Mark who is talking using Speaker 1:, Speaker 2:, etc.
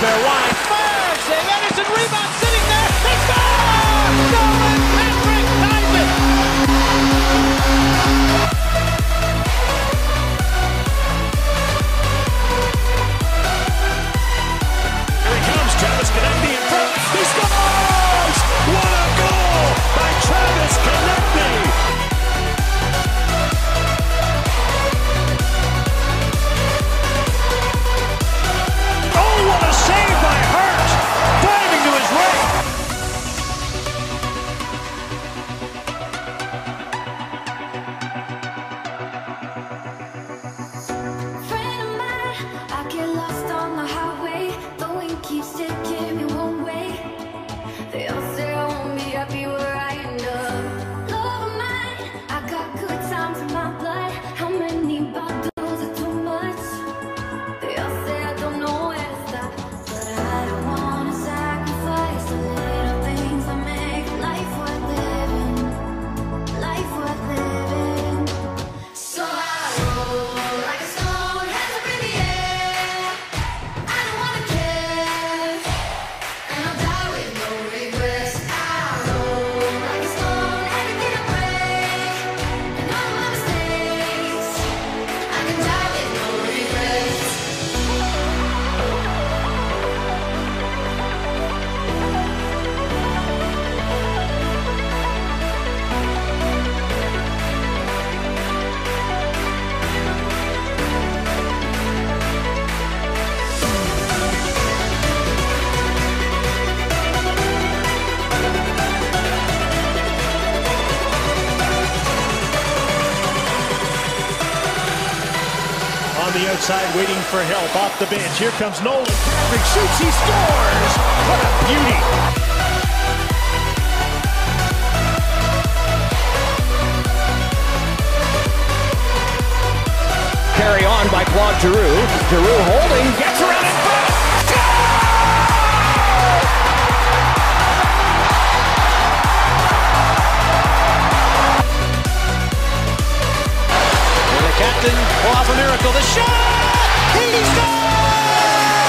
Speaker 1: their line. Outside waiting for help off the bench. Here comes Nolan. Patrick shoots. He scores. What a beauty.
Speaker 2: Carry on by Claude Giroux. Giroux holding, gets around.
Speaker 1: And the pull off a miracle. The shot! He scores!